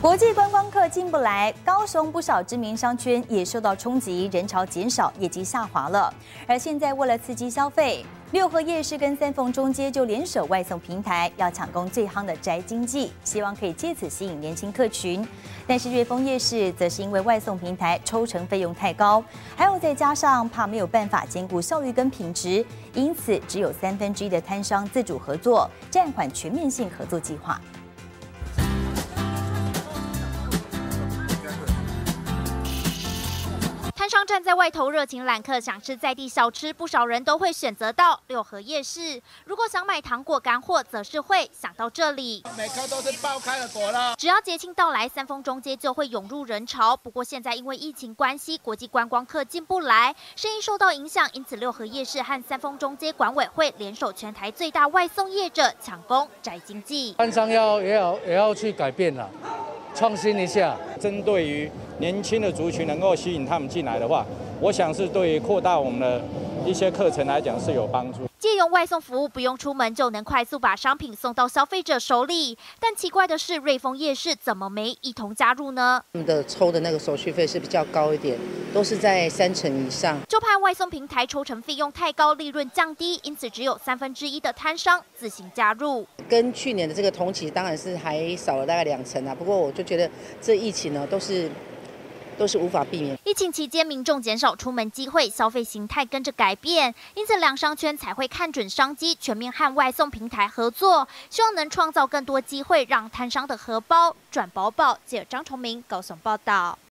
国际观光客进不来，高雄不少知名商圈也受到冲击，人潮减少，业绩下滑了。而现在为了刺激消费，六合夜市跟三凤中街就联手外送平台，要抢攻最夯的宅经济，希望可以借此吸引年轻客群。但是瑞丰夜市则是因为外送平台抽成费用太高，还有再加上怕没有办法兼顾效率跟品质，因此只有三分之一的摊商自主合作，暂缓全面性合作计划。商站在外头热情揽客，想吃在地小吃，不少人都会选择到六合夜市。如果想买糖果干货，则是会想到这里。每颗都是爆开的果了。只要节庆到来，三丰中街就会涌入人潮。不过现在因为疫情关系，国际观光客进不来，生意受到影响。因此六合夜市和三丰中街管委会联手全台最大外送业者，抢攻宅经济。摊商要也要也要去改变了。创新一下，针对于年轻的族群能够吸引他们进来的话，我想是对于扩大我们的一些课程来讲是有帮助。借用外送服务，不用出门就能快速把商品送到消费者手里。但奇怪的是，瑞丰夜市怎么没一同加入呢？他们的抽的那个手续费是比较高一点，都是在三成以上。就怕外送平台抽成费用太高，利润降低，因此只有三分之一的摊商自行加入。跟去年的这个同期，当然是还少了大概两成啊。不过我就觉得这疫情呢，都是。都是无法避免。疫情期间，民众减少出门机会，消费形态跟着改变，因此两商圈才会看准商机，全面和外送平台合作，希望能创造更多机会，让摊商的荷包转饱饱。记者张崇明高雄报道。